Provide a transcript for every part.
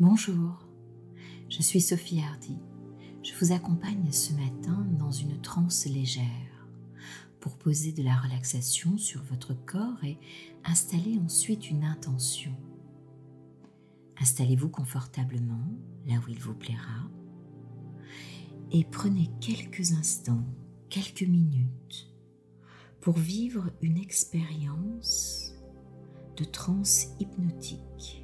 Bonjour, je suis Sophie Hardy. Je vous accompagne ce matin dans une transe légère pour poser de la relaxation sur votre corps et installer ensuite une intention. Installez-vous confortablement là où il vous plaira et prenez quelques instants, quelques minutes pour vivre une expérience de transe hypnotique.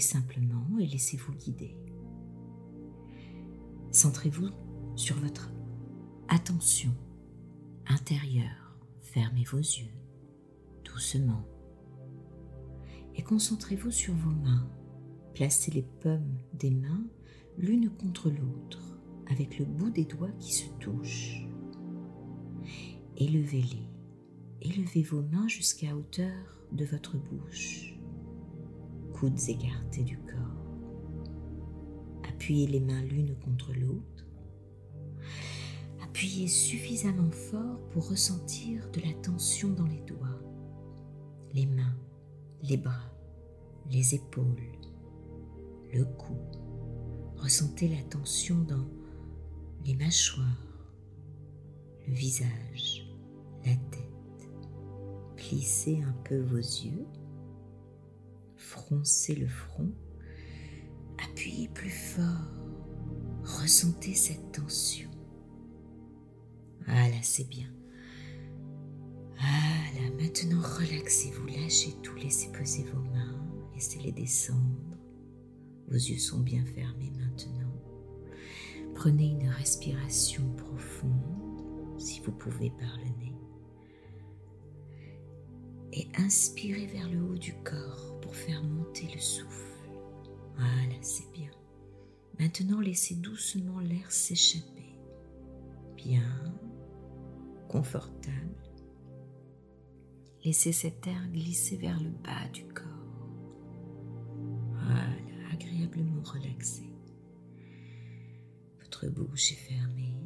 Simplement et laissez-vous guider. Centrez-vous sur votre attention intérieure. Fermez vos yeux doucement et concentrez-vous sur vos mains. Placez les pommes des mains l'une contre l'autre avec le bout des doigts qui se touchent. Élevez-les. Élevez vos mains jusqu'à hauteur de votre bouche. Coudes écartés du corps. Appuyez les mains l'une contre l'autre. Appuyez suffisamment fort pour ressentir de la tension dans les doigts, les mains, les bras, les épaules, le cou. Ressentez la tension dans les mâchoires, le visage, la tête. Plissez un peu vos yeux, froncez le front, appuyez plus fort, ressentez cette tension. Voilà, c'est bien. Voilà, maintenant relaxez-vous, lâchez tout, laissez poser vos mains, laissez-les descendre. Vos yeux sont bien fermés maintenant. Prenez une respiration profonde, si vous pouvez par le nez. Et inspirez vers le haut du corps pour faire monter le souffle. Voilà, c'est bien. Maintenant, laissez doucement l'air s'échapper. Bien, confortable. Laissez cet air glisser vers le bas du corps. Voilà, agréablement relaxé. Votre bouche est fermée,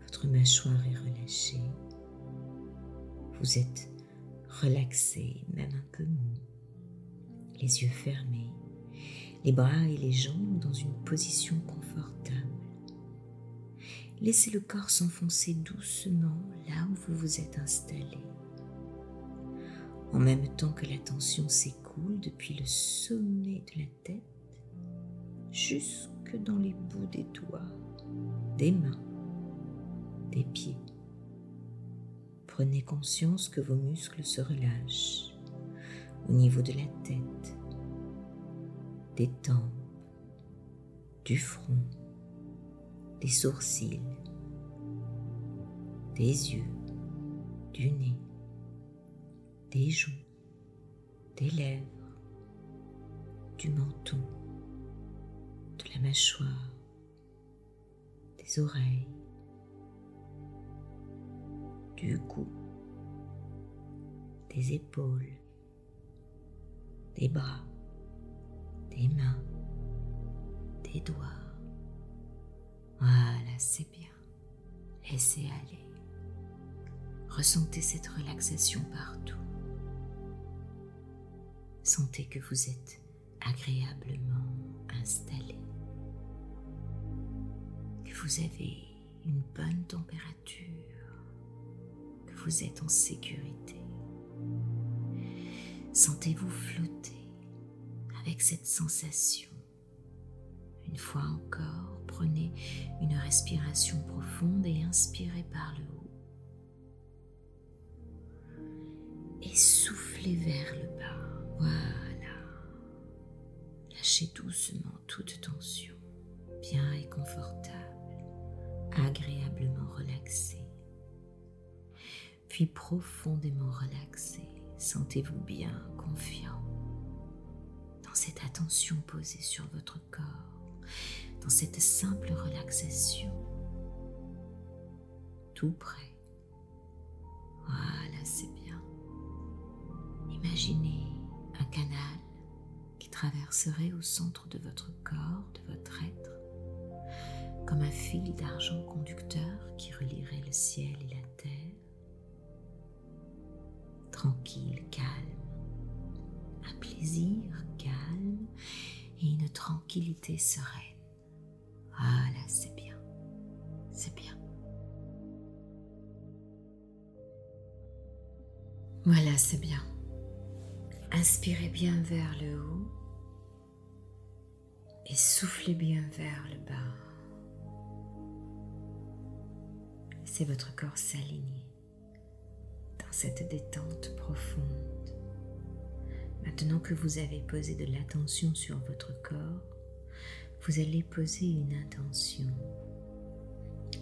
votre mâchoire est relâchée. Vous êtes relaxé, même un peu mou. Les yeux fermés, les bras et les jambes dans une position confortable. Laissez le corps s'enfoncer doucement là où vous vous êtes installé. En même temps que la tension s'écoule depuis le sommet de la tête jusque dans les bouts des doigts, des mains, des pieds. Prenez conscience que vos muscles se relâchent au niveau de la tête, des tempes, du front, des sourcils, des yeux, du nez, des joues, des lèvres, du menton, de la mâchoire, des oreilles, du cou, des épaules, des bras, des mains, des doigts. Voilà, c'est bien. Laissez aller. Ressentez cette relaxation partout. Sentez que vous êtes agréablement installé, que vous avez une bonne température, vous êtes en sécurité. Sentez-vous flotter avec cette sensation. Une fois encore, prenez une respiration profonde et inspirez par le haut. Et soufflez vers le bas. Voilà. Lâchez doucement toute tension, bien et confortable, Puis profondément relaxé, sentez-vous bien confiant dans cette attention posée sur votre corps, dans cette simple relaxation, tout près. Voilà, c'est bien. Imaginez un canal qui traverserait au centre de votre corps, de votre être, comme un fil d'argent conducteur qui relierait le ciel et la terre. Tranquille, calme, un plaisir calme et une tranquillité sereine. Voilà, c'est bien. C'est bien. Voilà, c'est bien. Inspirez bien vers le haut et soufflez bien vers le bas. Laissez votre corps s'aligner cette détente profonde. Maintenant que vous avez posé de l'attention sur votre corps, vous allez poser une intention.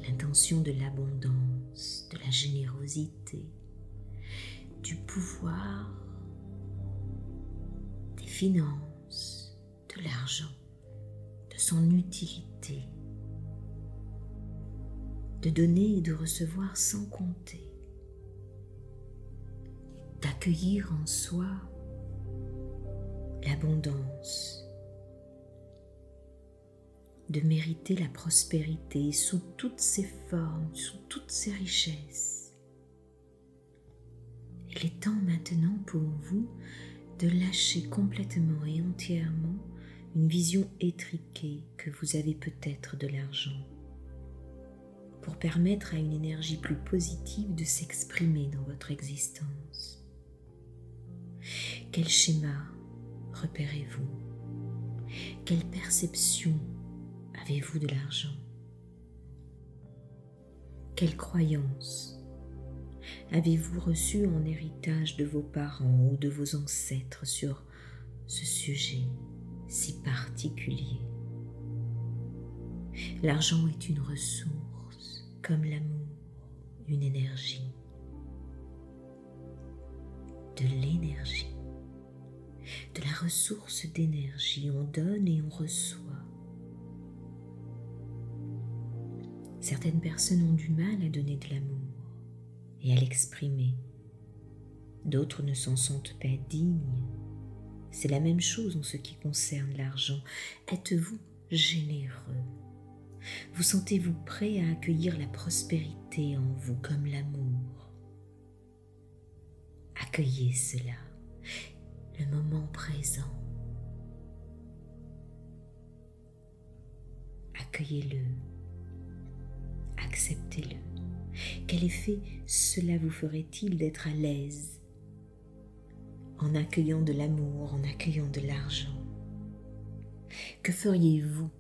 L'intention de l'abondance, de la générosité, du pouvoir, des finances, de l'argent, de son utilité, de donner et de recevoir sans compter, d'accueillir en soi l'abondance, de mériter la prospérité sous toutes ses formes, sous toutes ses richesses. Il est temps maintenant pour vous de lâcher complètement et entièrement une vision étriquée que vous avez peut-être de l'argent pour permettre à une énergie plus positive de s'exprimer dans votre existence. Quel schéma repérez-vous? Quelle perception avez-vous de l'argent? Quelle croyance avez-vous reçu en héritage de vos parents ou de vos ancêtres sur ce sujet si particulier? L'argent est une ressource comme l'amour, une énergie, de l'énergie de la ressource d'énergie. On donne et on reçoit. Certaines personnes ont du mal à donner de l'amour et à l'exprimer. D'autres ne s'en sentent pas dignes. C'est la même chose en ce qui concerne l'argent. Êtes-vous généreux? Vous sentez-vous prêt à accueillir la prospérité en vous comme l'amour? Accueillez cela moment présent. Accueillez-le, acceptez-le. Quel effet cela vous ferait-il d'être à l'aise en accueillant de l'amour, en accueillant de l'argent? Que feriez-vous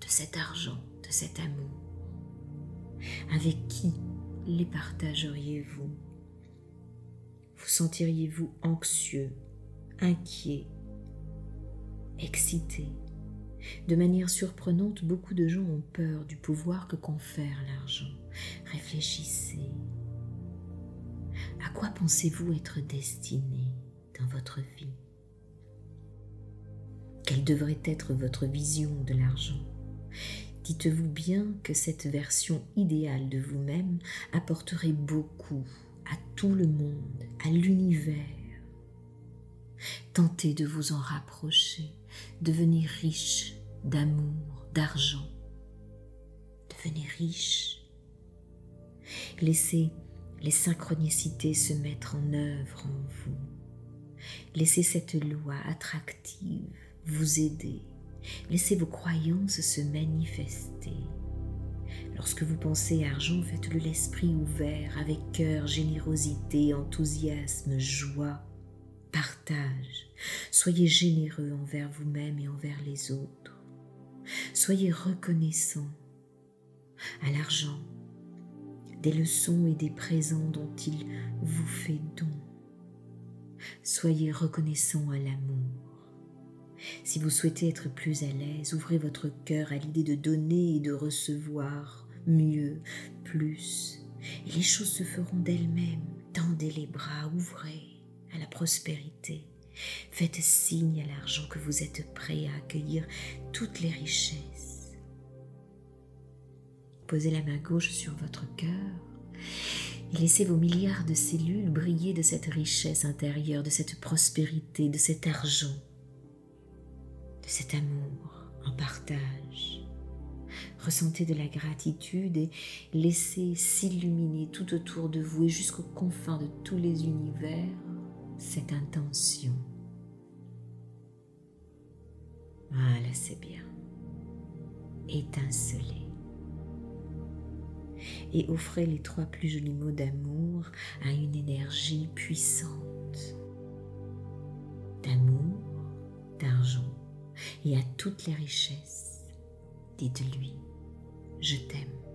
de cet argent, de cet amour? Avec qui les partageriez-vous? Vous sentiriez-vous anxieux inquiet, excité. De manière surprenante, beaucoup de gens ont peur du pouvoir que confère l'argent. Réfléchissez. À quoi pensez-vous être destiné dans votre vie? Quelle devrait être votre vision de l'argent? Dites-vous bien que cette version idéale de vous-même apporterait beaucoup à tout le monde, à l'univers Tentez de vous en rapprocher, devenir riche d'amour, d'argent. Devenez riche. Laissez les synchronicités se mettre en œuvre en vous. Laissez cette loi attractive vous aider. Laissez vos croyances se manifester. Lorsque vous pensez argent, faites-le l'esprit ouvert, avec cœur, générosité, enthousiasme, joie partage. Soyez généreux envers vous-même et envers les autres. Soyez reconnaissant à l'argent des leçons et des présents dont il vous fait don. Soyez reconnaissant à l'amour. Si vous souhaitez être plus à l'aise, ouvrez votre cœur à l'idée de donner et de recevoir mieux, plus, et les choses se feront d'elles-mêmes. Tendez les bras, ouvrez à la prospérité. Faites signe à l'argent que vous êtes prêt à accueillir toutes les richesses. Posez la main gauche sur votre cœur et laissez vos milliards de cellules briller de cette richesse intérieure, de cette prospérité, de cet argent, de cet amour en partage. Ressentez de la gratitude et laissez s'illuminer tout autour de vous et jusqu'aux confins de tous les univers cette intention. Voilà, c'est bien. Étincelez. Et offrez les trois plus jolis mots d'amour à une énergie puissante. D'amour, d'argent et à toutes les richesses. Dites-lui, je t'aime.